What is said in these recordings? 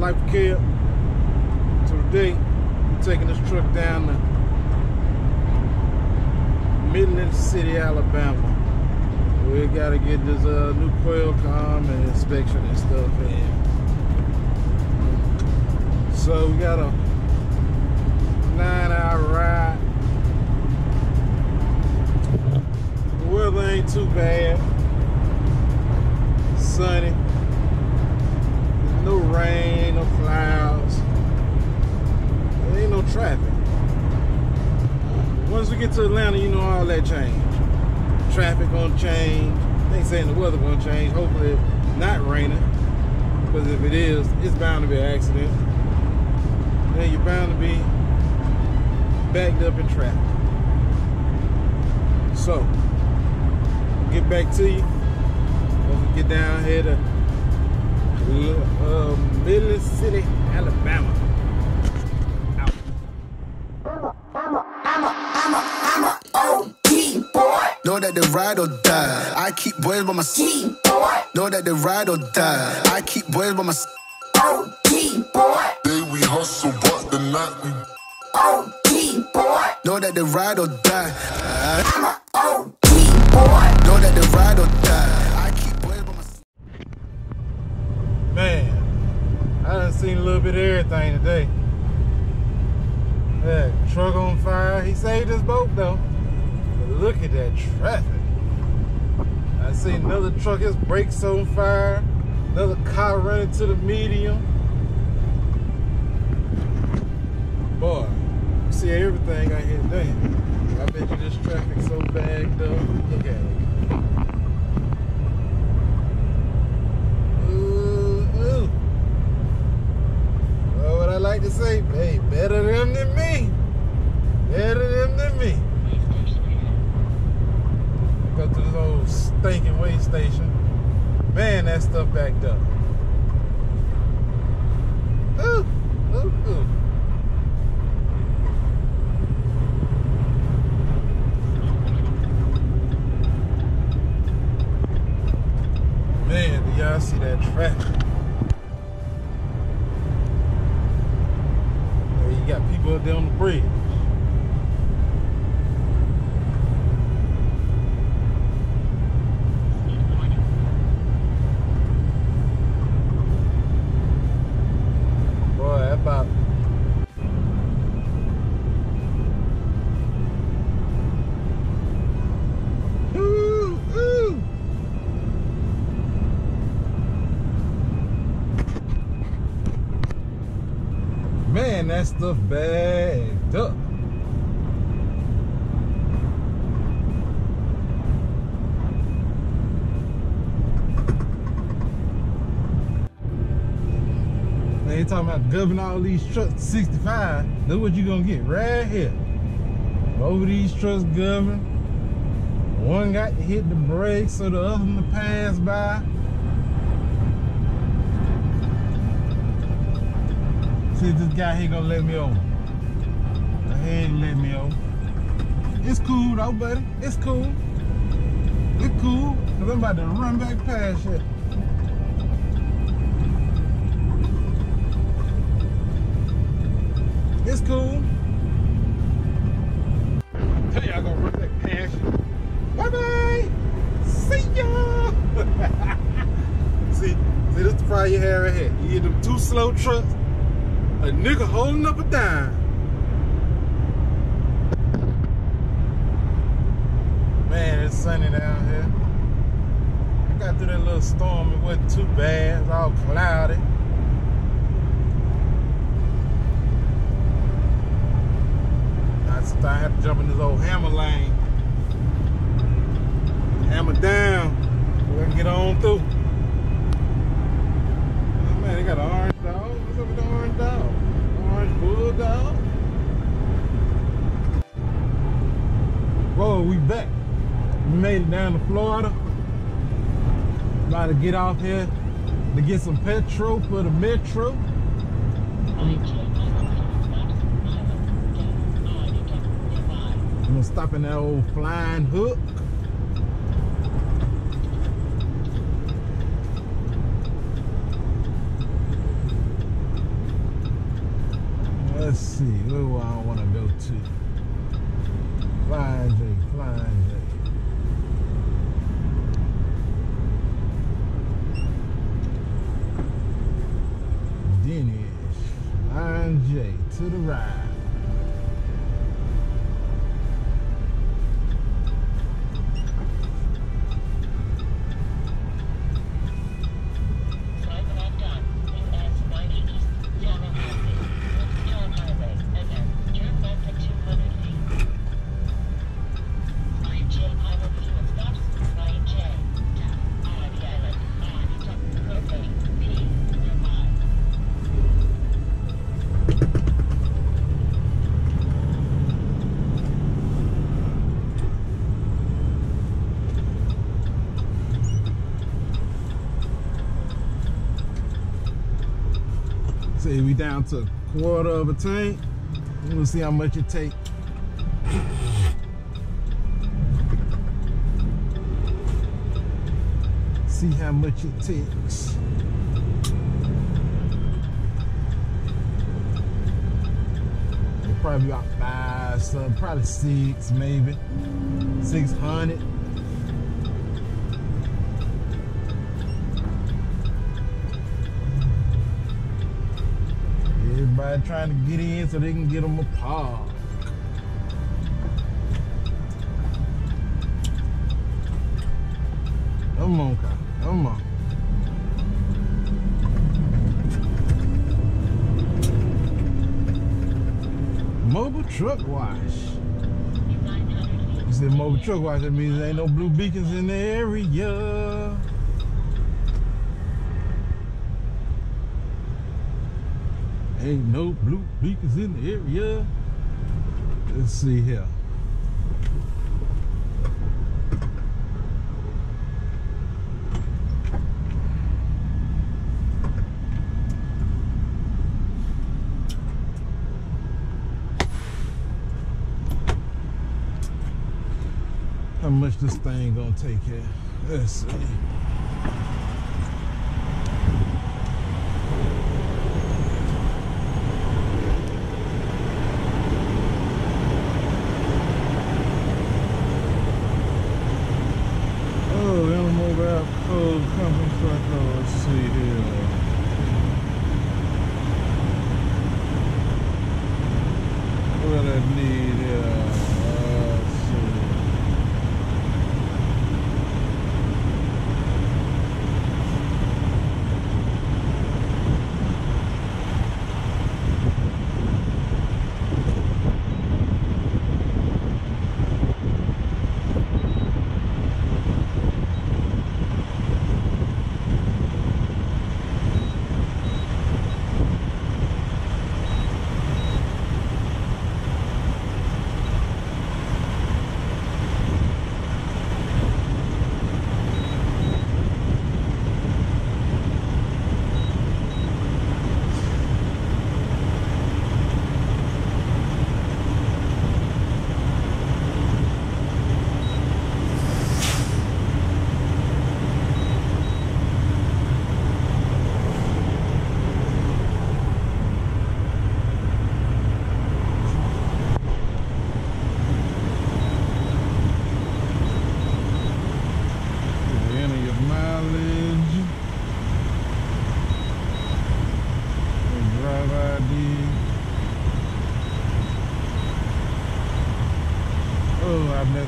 Life of. Today, we're taking this truck down to Midland City, Alabama. We gotta get this uh, new Qualcomm and inspection and stuff in. So we got a nine hour ride. The weather ain't too bad. Sunny. No rain, no clouds. There ain't no traffic. Once we get to Atlanta, you know all that change. Traffic gonna change. They ain't saying the weather gonna change. Hopefully not raining. Because if it is, it's bound to be an accident. Then you're bound to be backed up in traffic. So, get back to you. Get down here to uh, Midland City, Alabama. Out. I'm a, I'm a, I'm a, I'm a OD boy. Know that they ride or die. I keep boys by my side. Boy. Know that they ride or die. I keep boys by my side. Day we hustle, but the night we OP boy. Know that they ride or die. Know everything today. Yeah, truck on fire. He saved his boat though. But look at that traffic. I see another truck, his brakes on fire. Another car running to the medium. Boy, you see everything out here today. I bet you this traffic's so bagged up. Look at it. Ooh, ooh. Well, what I like to say, hey, better them than me. Better them than me. Go to this old stinking way station. Man, that stuff backed up. Ooh, ooh, ooh. Man, that traffic? You got people up there on the bridge. Man, that stuff bagged up. They talking about governing all these trucks 65. Look what you gonna get right here. Both these trucks govern. One got to hit the brakes so the other one to pass by. See this guy here gonna let me over. Ahead and let me over. It's cool though, buddy. It's cool. It's cool. Cause I'm about to run back past you. It's cool. Tell y'all gonna run back past you. Bye bye. See ya. see, see, this the problem you have right here. You get them two slow trucks a nigga holding up a dime. Man, it's sunny down here. I got through that little storm. It wasn't too bad. It's all cloudy. I had to jump in this old hammer lane. Hammer down. I can get on through. Oh, man, they got an orange dog. What's up with the orange dog? Whoa, we back. We made it down to Florida. About to get off here to get some petrol for the metro. I'm gonna stop in that old flying hook. Let's see, where I want to go to? Flying J, Flying J. Dennis, Flying J to the right. see, we down to a quarter of a tank. We'll see how much it take. See how much it takes. Probably about five, so probably six, maybe. 600. Trying to get in so they can get them a park. Come on. Come on. Mobile truck wash. 900 feet. You said mobile truck wash, that means there ain't no Blue Beacons in the area. Ain't no Blue Beacons in the area. Let's see here. How much this thing gonna take here? Let's see.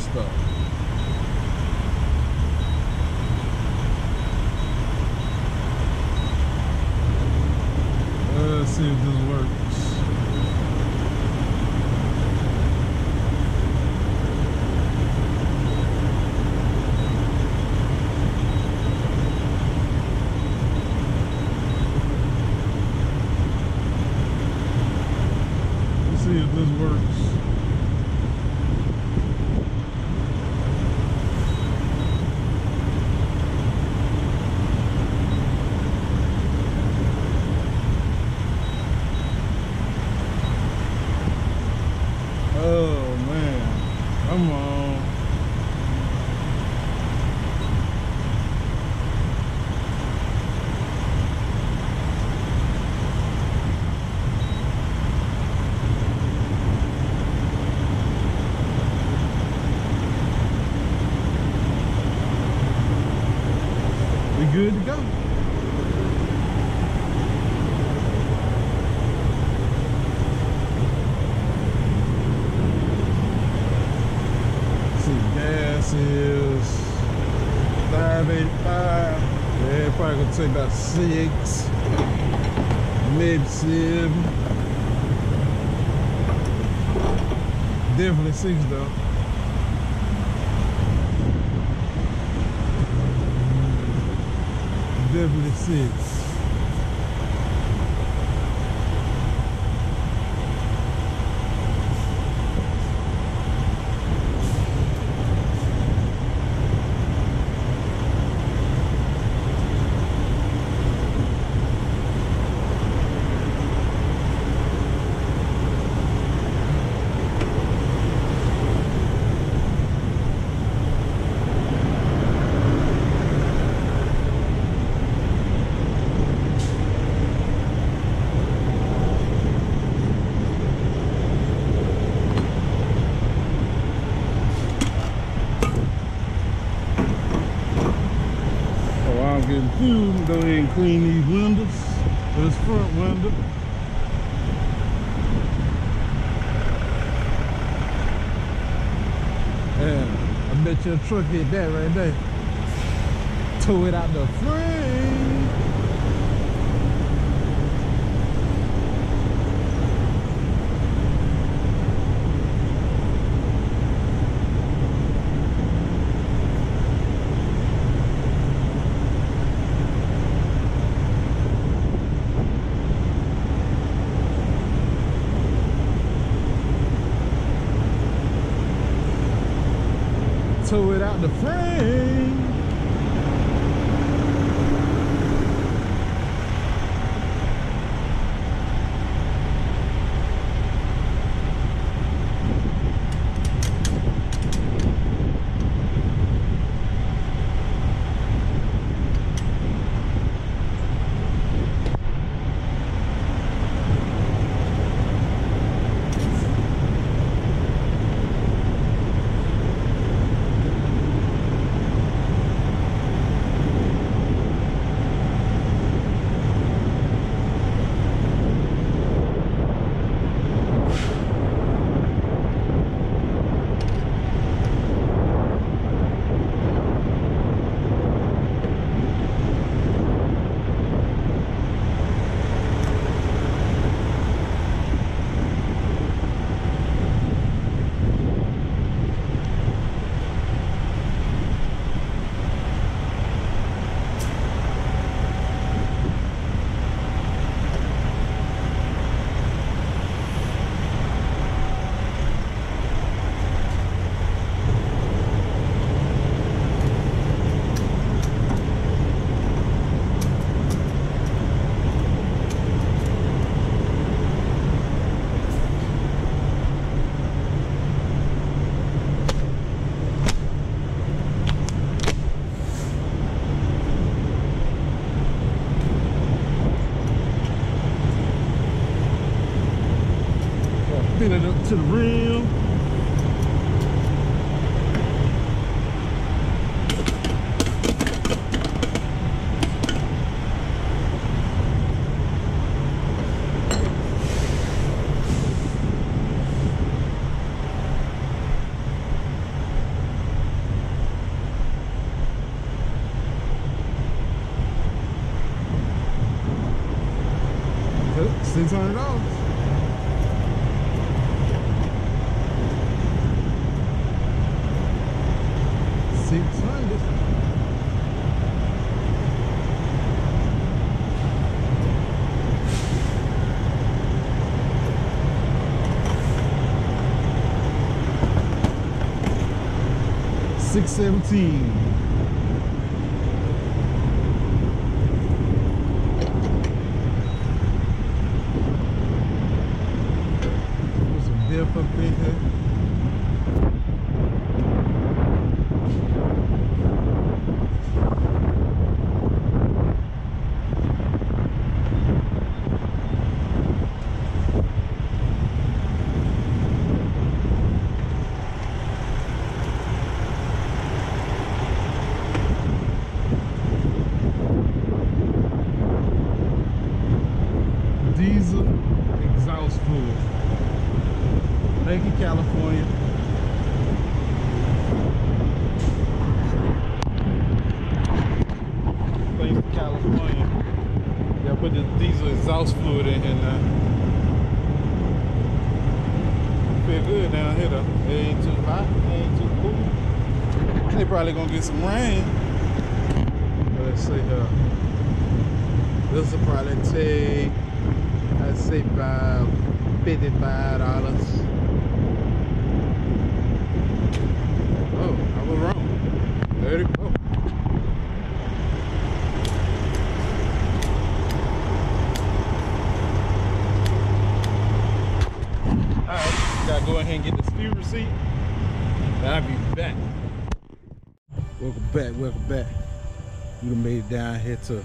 Up. Uh, Let's see if this works. Let's see if this works. Oh man, come on. is 585. Yeah, probably about six, maybe seven. Definitely six though. Definitely six. Oh, while I'm getting through, go ahead and clean these windows. This front window. Yeah, I bet your truck hit that right there. Tow it out the frame. Tow it out the. To the rim. 617. some exhaust fluid in here now. Feel good down here though. It ain't too hot, it ain't too cool. They probably gonna get some rain. Let's see here. This will probably take, I'd say about $55. Oh, I was wrong. 30 ahead and get this fuel receipt. And I'll be back. Welcome back, welcome back. You done made it down here to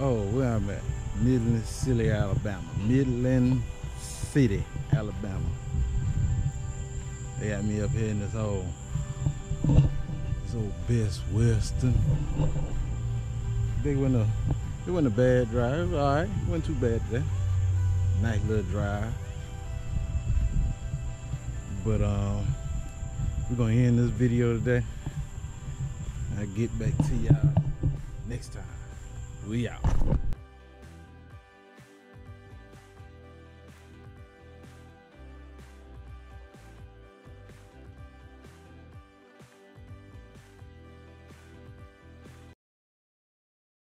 Oh, where I'm at? Midland City, Alabama. Midland City, Alabama. They got me up here in this old this old Best Western. They went a it wasn't a bad drive. Alright. It wasn't too bad today. Nice little drive. But um we're gonna end this video today. I'll get back to y'all next time. We out.